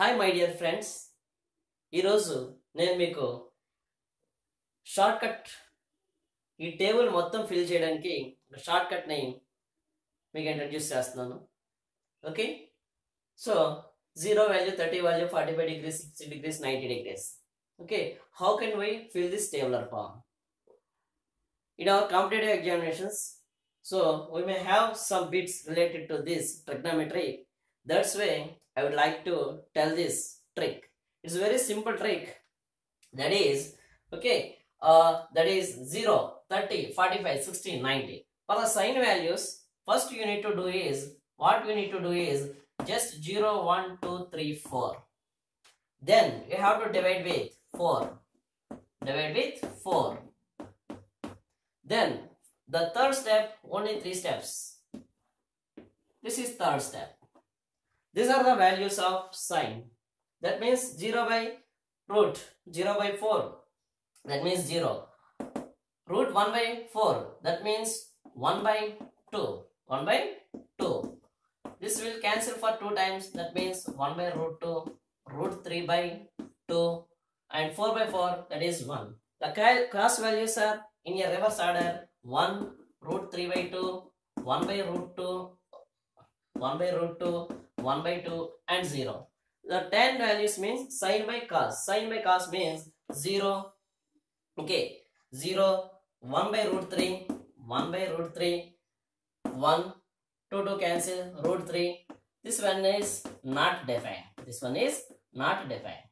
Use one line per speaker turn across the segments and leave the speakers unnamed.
Hi my dear friends ఈరోజు నేను మీకు షార్ట్ కట్ ఈ టేబుల్ మొత్తం ఫిల్ చేయడానికి ఒక షార్ట్ కట్ని మీకు ఇంట్రడ్యూస్ చేస్తున్నాను. Okay so zero value thirty value forty five degrees sixty degrees ninety degrees okay how can we fill this tabular form it our competitive examinations so we may have some bits related to this trigonometry. That's way i would like to tell this trick. It's a very simple trick. That is okay uh that is 0 30 45 60 90 for the sine values first you need to do is what you need to do is just 0 1 2 3 4 then you have to divide with 4 divide with 4 then the third step only three steps. This is third step these are the values of sine. That means 0 by root 0 by 4 that means 0 root 1 by 4 that means 1 by 2 1 by 2 this will cancel for two times. That means 1 by root 2 root 3 by 2 and 4 by 4 that is 1 the cross values are in a reverse order. 1 root 3 by 2 1 by root 2 1 by root 2 1 by 2 and 0 the tan values means sine by cos. Sine by cos means 0 okay. 0 1 by root 3 1 by root 3 1 2 2 cancel root 3 this one is not defined. This one is not defined.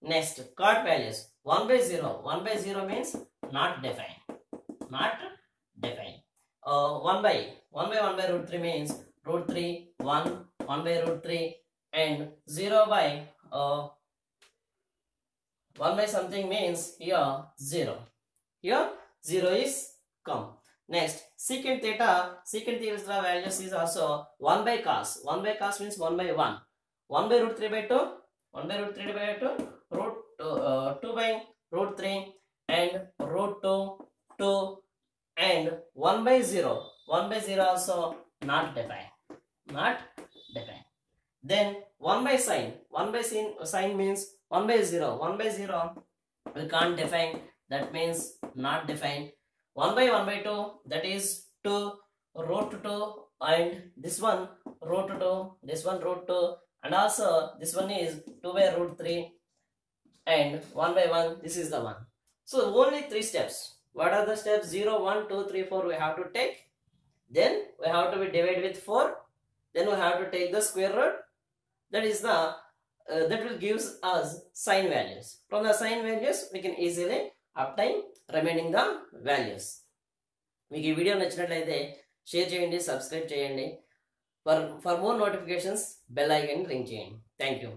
Next cot values. 1 by 0 1 by 0 means not defined. Not defined. Uh, 1 by 1 by 1 by root 3 means root 3 1 1 by root 3 and 0 by uh, 1 by something means here 0 here 0 is come next secant theta secant theta values is also 1 by cos 1 by cos means 1 by 1 1 by root 3 by 2 1 by root 3 by 2 root uh, 2 by root 3 and root 2 2 and 1 by 0 1 by 0 also not defined not defined then 1 by sine 1 by sine, sine means 1 by 0 1 by 0 we can't define. That means not defined. 1 by 1 by 2 that is 2 root 2 and this one root 2 this one root 2 and also this one is 2 by root 3 and 1 by 1 this is the one. So only three steps. What are the steps? 0 1 2 3 4 we have to take. Then we have to be divided with 4 then we have to take the square root that is the uh, that will gives us sine values from the sine values we can easily obtain remaining the values మీకు ఈ video నచ్చినట్లయితే share చేయండి subscribe చేయండి for for more notifications bell icon ring చేయండి thank you